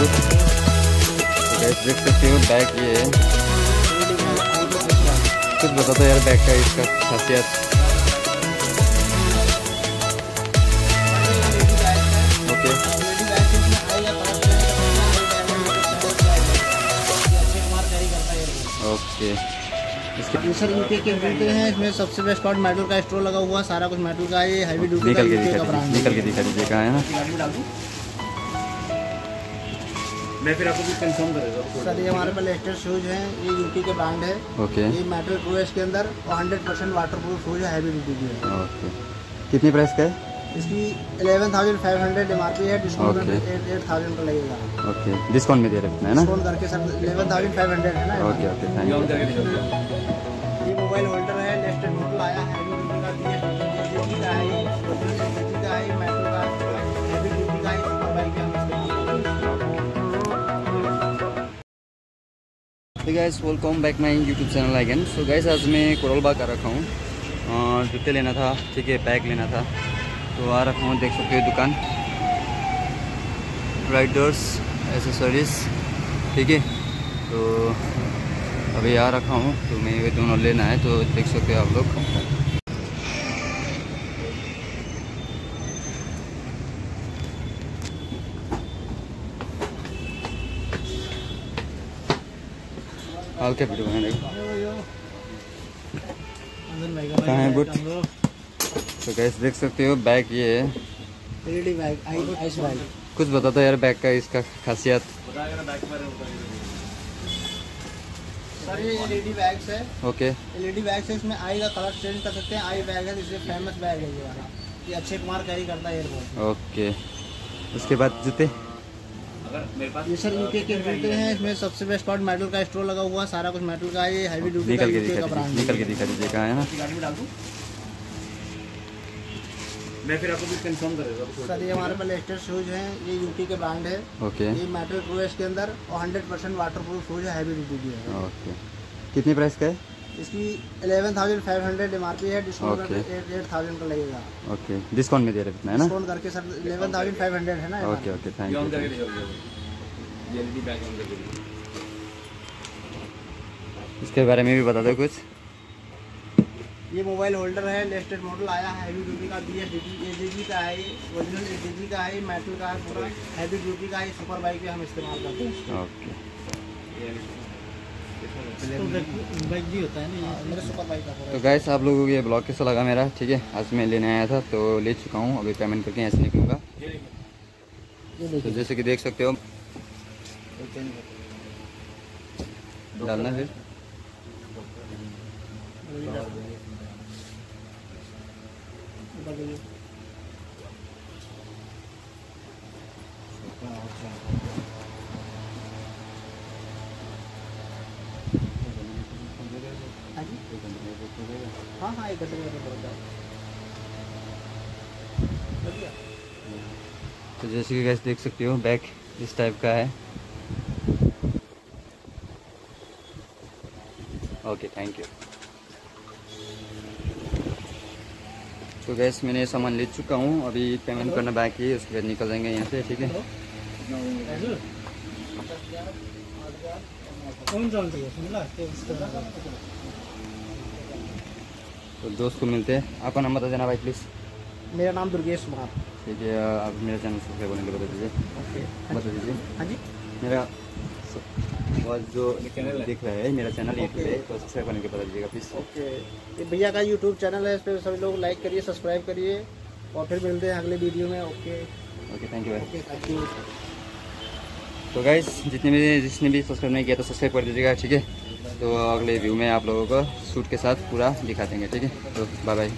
Gas देख सकते हो बैग ये है कुछ बता दो यार बैग का इसका खासियत। ओके। ओके इसके दूसरे यूके के हैं इसमें सबसे बेस्ट पार्ट मेटल का स्टोर लगा हुआ सारा कुछ मेटल का है हैवी ड्यूटी निकल के दिखा निकल के दिखा दीजिए कहाँ है ना? मैं फिर आपको कुछ कंफर्म कर देता हूँ सर ये हमारे पास लेटेस्ट शूज़ हैं ये यूपी के ब्रांड है। ओके ये मेटल प्रो इसके अंदर और hundred percent water proof shoes है हैवी ड्यूटी की है। ओके कितनी प्राइस का है? इसकी eleven thousand five hundred M R P है डिस्काउंट एट एट थाउज़ेंड का लगेगा। ओके डिस्काउंट में दे रहे हैं ना? डिस्काउंट करके sir eleven thousand five hundred है ना? ओके ओके थैंक यू तो guys welcome back my YouTube channel again so guys आज मैं कोरलबाग का रखा हूँ। जूते लेना था, ठीक है बैग लेना था। तो आ रखा हूँ, देख सकते हो दुकान। राइडर्स एसेसरीज ठीक है। तो अभी आ रखा हूँ तो मैं ये दोनों लेना है तो देख सकते हो आप लोग। हाल क्या वीडियो बनाने का। कहाँ है बुट तो गैस देख सकते हो बैग ये है। LED bag I ice bag कुछ बता दो यार बैग का इसका खासियत। सर ये एलईडी बैग्स है। ओके एलईडी बैग्स है इसमें आई का कलर चेंज कर सकते हैं। आई बैग है इसलिए फ़ेमस बैग है ये वाला। ये अक्षय कुमार कैरी करता है एयरपोर्ट ओके उसके बाद जूते? ये सर यूके के जूते हैं इसमें सबसे बेस्ट पार्ट मेटल का स्टोर लगा हुआ है सारा कुछ मेटल का है ये हैवी ड्यूटी निकल के दिखा दीजिए निकल के दिखा दीजिए कहाँ है ना? मैं फिर आपको कुछ कंफर्म करेगा सर ये हमारे पास लेटेस्ट शूज़ हैं ये यूके के ब्रांड है। ओके। ये मेटल प्रो है इसके अंदर और hundred percent water proof shoes है हैवी ड्यूटी की है। ओके। कितनी प्राइस का है? इसकी eleven thousand five hundred M R P है discount Okay. At eight thousand का लगेगा। ओके डिस्काउंट में दे रहे हैं ना? डिस्काउंट करके sir eleven thousand five hundred है ना ओके ओके थैंक यू करके करके। इसके बारे में भी बता दो कुछ। ये मोबाइल होल्डर है लेटेस्ट मॉडल आया है हैवी ड्यूटी का बी एस डी जी का है ओरिजिनल ए जी का है मेटल का है पूरा हैवी ड्यूटी का है सुपर बाइक पे हम इस्तेमाल करते हैं। ओके तो गैस आप लोगों को ये ब्लॉग कैसा लगा मेरा? ठीक है आज मैं लेने आया था तो ले चुका हूँ। अभी पेमेंट करके यहाँ से निकलूँगा। तो जैसे कि देख सकते हो डालना फिर। हाँ जी हाँ हाँ एक घंटे में बढ़िया तो जैसे कि गैस देख सकते हो बैग इस टाइप का है। ओके थैंक यू तो गैस मैंने सामान ले चुका हूँ। अभी पेमेंट करना बाकी है, उसके बाद निकल जाएँगे यहाँ से, ठीक है? तो दोस्त को मिलते हैं। आपका नंबर बता देना भाई प्लीज़ मेरा नाम दुर्गेश कुमार। ठीक है आप मेरा चैनल सब्सक्राइब करने के लिए बता दीजिए। ओके। बता दीजिए। हाँ जी। मेरा स- और जो दिख रहा है मेरा चैनल यूट्यूब है तो सब्सक्राइब करने के बता दीजिएगा प्लीज़ ओके। ये भैया का यूट्यूब चैनल है इस पर सभी लोग लाइक करिए सब्सक्राइब करिए और फिर मिलते हैं अगले वीडियो में ओके। ओके थैंक यू भाई थैंक यू तो गाइस जितने भी जिसने भी सब्सक्राइब नहीं किया तो सब्सक्राइब कर दीजिएगा ठीक है? तो अगले व्यू में आप लोगों को सूट के साथ पूरा दिखा देंगे, ठीक है? तो बाय बाय